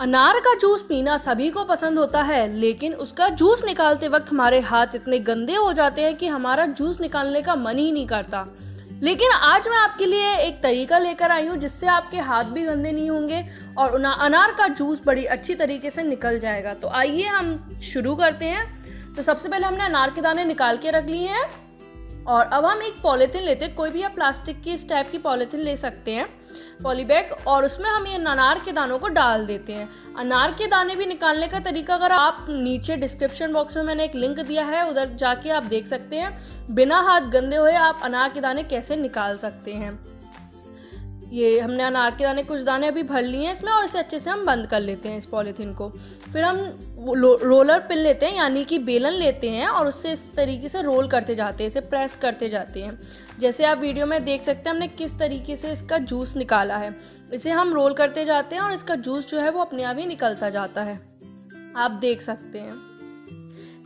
अनार का जूस पीना सभी को पसंद होता है, लेकिन उसका जूस निकालते वक्त हमारे हाथ इतने गंदे हो जाते हैं कि हमारा जूस निकालने का मन ही नहीं करता। लेकिन आज मैं आपके लिए एक तरीका लेकर आई हूँ जिससे आपके हाथ भी गंदे नहीं होंगे और अनार का जूस बड़ी अच्छी तरीके से निकल जाएगा। तो आइए हम शुरू करते हैं। तो सबसे पहले हमने अनार के दाने निकाल के रख लिए हैं। और अब हम एक पॉलीथीन लेते हैं। कोई भी आप प्लास्टिक की इस टाइप की पॉलीथिन ले सकते हैं पॉलीबैग और उसमें हम ये अनार के दानों को डाल देते हैं। अनार के दाने भी निकालने का तरीका अगर आप नीचे डिस्क्रिप्शन बॉक्स में मैंने एक लिंक दिया है, उधर जाके आप देख सकते हैं। बिना हाथ गंदे हुए आप अनार के दाने कैसे निकाल सकते हैं। ये हमने अनार के दाने, कुछ दाने अभी भर लिए हैं इसमें और इसे अच्छे से हम बंद कर लेते हैं इस पॉलीथीन को। फिर हम रोलर पिन लेते हैं, यानी कि बेलन लेते हैं और उससे इस तरीके से रोल करते जाते हैं, इसे प्रेस करते जाते हैं। जैसे आप वीडियो में देख सकते हैं हमने किस तरीके से इसका जूस निकाला है। इसे हम रोल करते जाते हैं और इसका जूस जो है वो अपने आप ही निकलता जाता है। आप देख सकते हैं।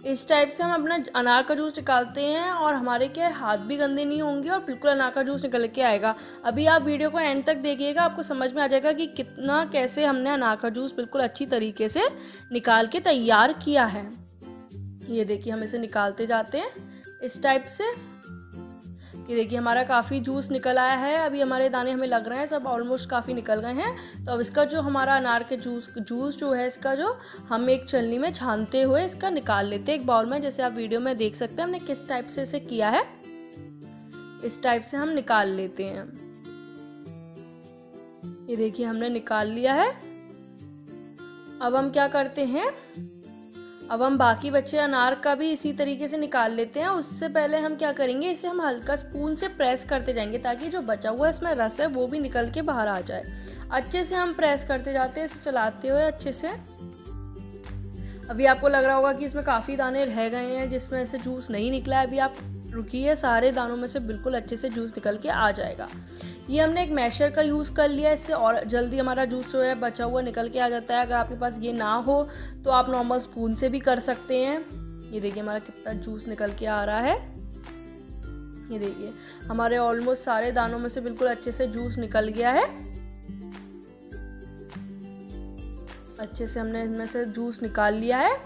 इस टाइप से हम अपना अनार का जूस निकालते हैं और हमारे क्या हाथ भी गंदे नहीं होंगे और बिल्कुल अनार का जूस निकल के आएगा। अभी आप वीडियो को एंड तक देखिएगा, आपको समझ में आ जाएगा कि कितना कैसे हमने अनार का जूस बिल्कुल अच्छी तरीके से निकाल के तैयार किया है। ये देखिए, हम इसे निकालते जाते हैं। इस टाइप से ये देखिए, हमारा काफ़ी जूस निकल आया है, अभी हमारे दाने हमें लग रहे हैं, सब ऑलमोस्ट काफ़ी निकल गए हैं। तो अब इसका जो हमारा अनार के जूस जूस जो है, इसका जो हम एक छलनी में छानते हुए इसका निकाल लेते हैं एक बाउल में, जैसे आप वीडियो में देख सकते हैं, हमने किस टाइप से इसे किया है। इस टाइप से हम निकाल लेते हैं। ये देखिए, हमने निकाल लिया है। अब हम क्या करते हैं? अब हम बाकी बच्चे अनार का भी इसी तरीके से निकाल लेते हैं। उससे पहले हम क्या करेंगे, इसे हम हल्का स्पून से प्रेस करते जाएँगे ताकि जो बचा हुआ इसमें रस है, वो भी निकल के बाहर आ जाए। अच्छे से हम प्रेस करते जाते हैं, इसे चलाते हुए अच्छे से। अभी आपको लग रहा होगा कि इसमें काफ़ी दाने रह गए हैं, जिसमें से जूस नहीं निकला है। अभी आप रुकिए, सारे दानों में से बिल्कुल अच्छे से जूस निकल के आ जाएगा। ये हमने एक मैशर का यूज़ कर लिया इससे और जल्दी हमारा जूस जो है, बचा हुआ निकल के आ जाता है। अगर आपके पास ये ना हो तो आप नॉर्मल स्पून से भी कर सकते हैं। ये देखिए हमारा कितना जूस निकल के आ रहा है। ये देखिए, हमारे ऑलमोस्ट सारे दानों में से बिल्कुल अच्छे से जूस निकल गया है। अच्छे से हमने इनमें से जूस निकाल लिया है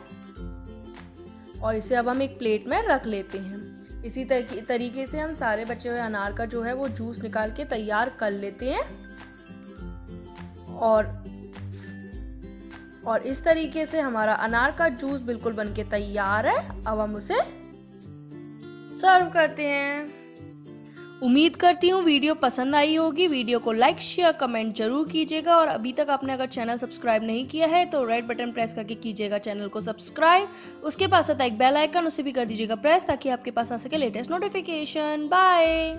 और इसे अब हम एक प्लेट में रख लेते हैं। इसी तरीके से हम सारे बचे हुए अनार का जो है वो जूस निकाल के तैयार कर लेते हैं। और और इस तरीके से हमारा अनार का जूस बिल्कुल बनके तैयार है। अब हम उसे सर्व करते हैं। उम्मीद करती हूँ वीडियो पसंद आई होगी। वीडियो को लाइक शेयर कमेंट ज़रूर कीजिएगा और अभी तक आपने अगर चैनल सब्सक्राइब नहीं किया है तो रेड बटन प्रेस करके कीजिएगा चैनल को सब्सक्राइब उसके पास आता है एक बेल आइकन उसे भी कर दीजिएगा प्रेस ताकि आपके पास आ सके लेटेस्ट नोटिफिकेशन बाय